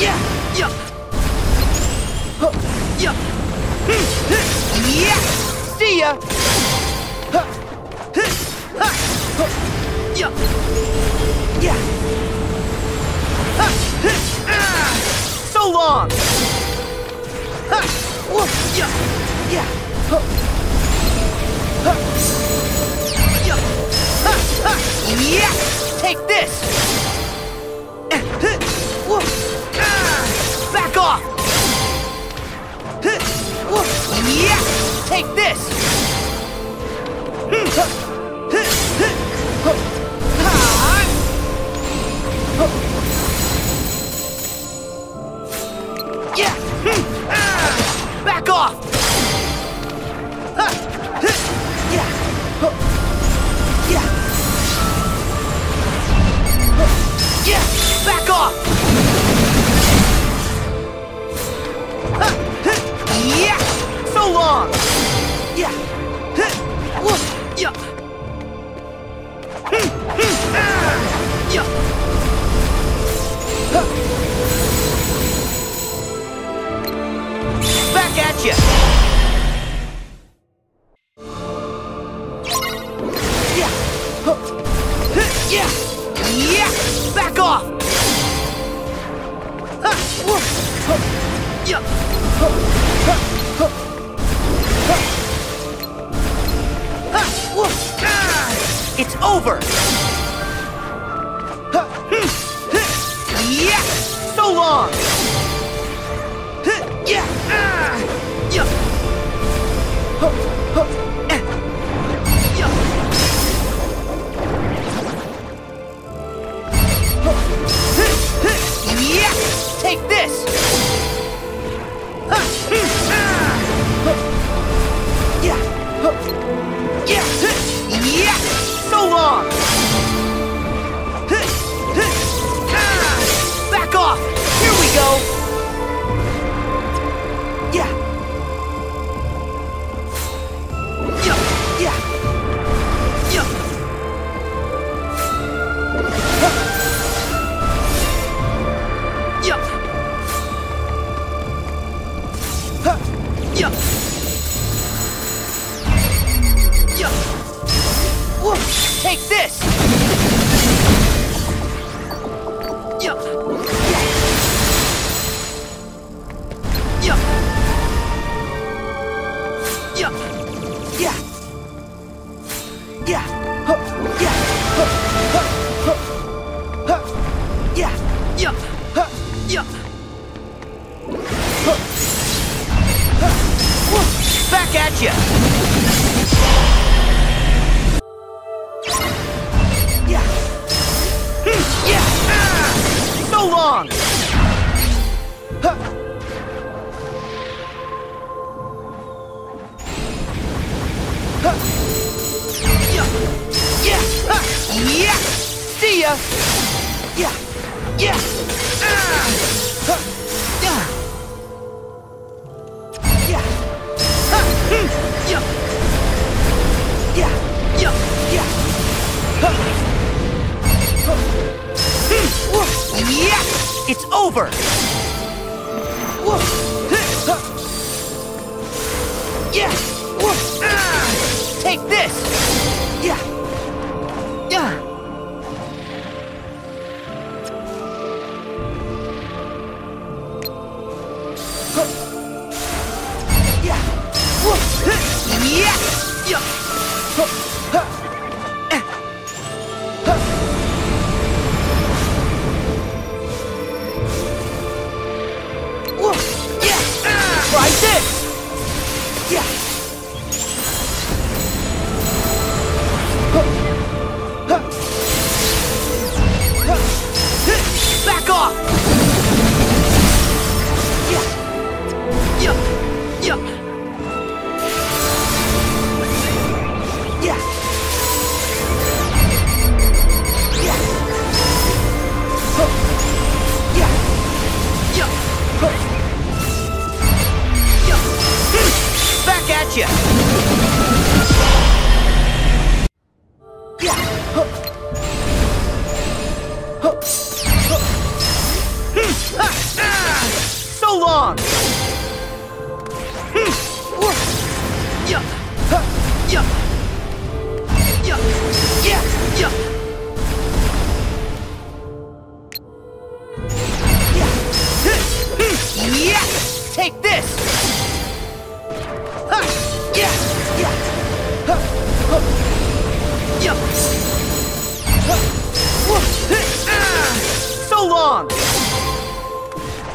Yeah! Yeah! Huh. Yeah! Yeah! See ya! Huh. Huh. Yeah! Yeah! So long! Yeah! Yeah! Yeah! Take this! Take this! Hmm. It's over! Yeah! So long! Yeah! Yeah! Take this! this! It's over! Take this!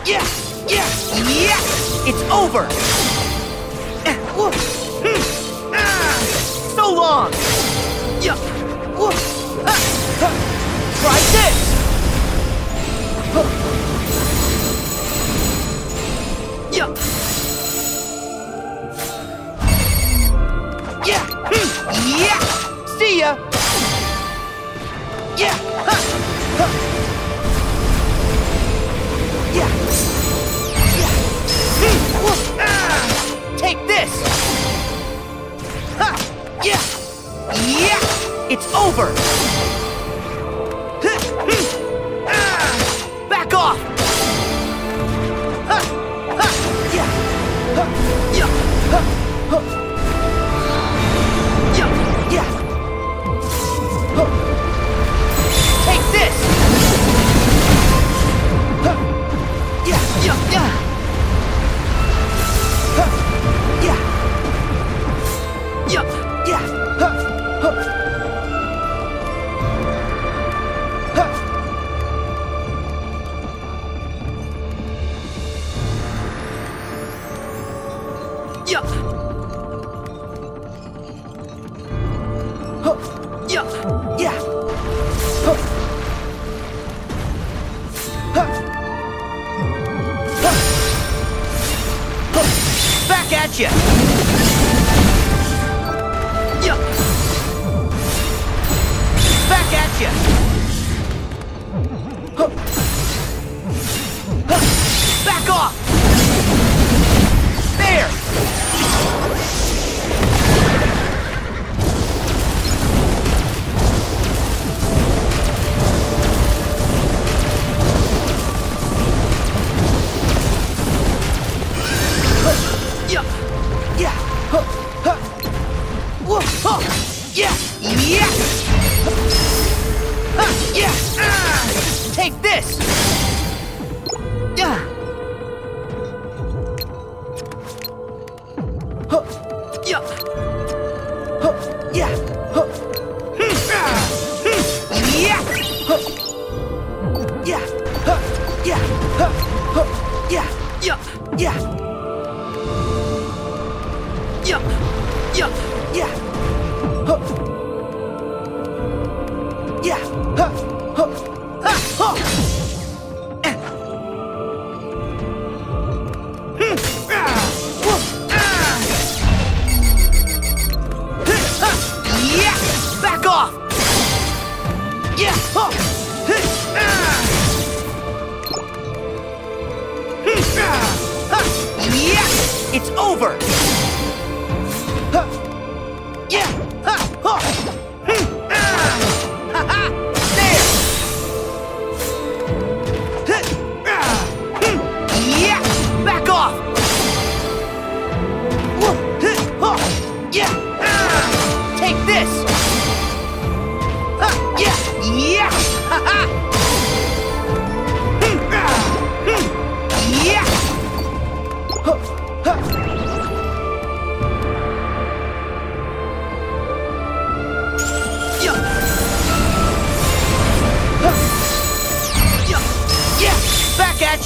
Yes, yes, yes! It's over! So long! Try this! Yeah! Yeah! Hmm. Yeah! See ya! Yeah! It's over! Back at ya! Back at you! やっや Yeah!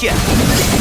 Gotcha!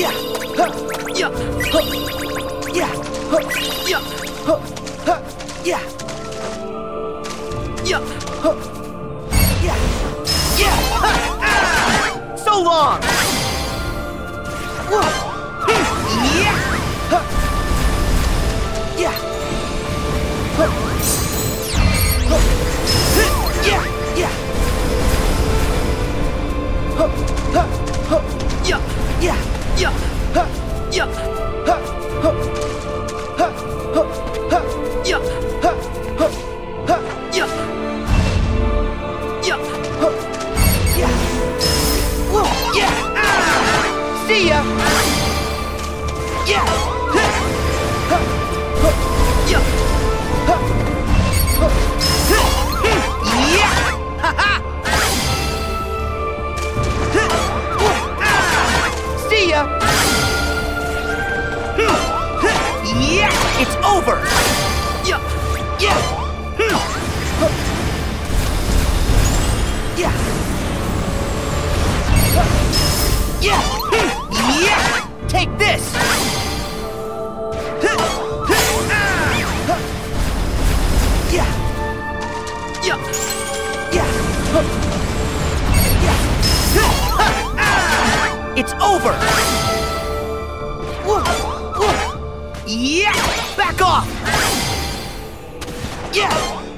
Yeah. Huh. Yeah. Huh. Yeah. Huh. Yeah. Huh. Huh. Yeah. Yeah. Huh. Yeah. Yeah. Ha. Ah. So long.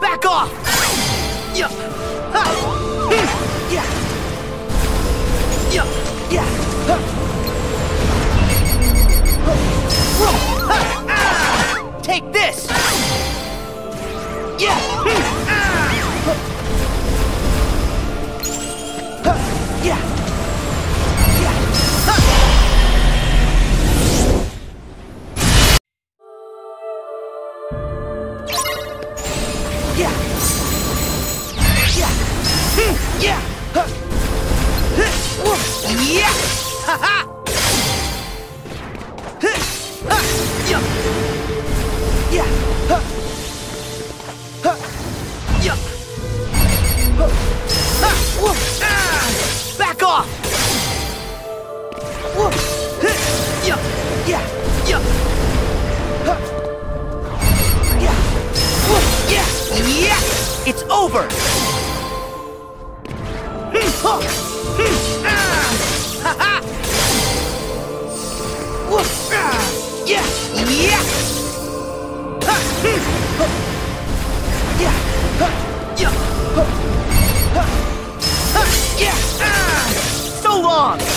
Back off! Yeah. Yeah. Yeah. Yeah. Take this! Yeah! Yeah! Ha, Yeah! Ah! So long!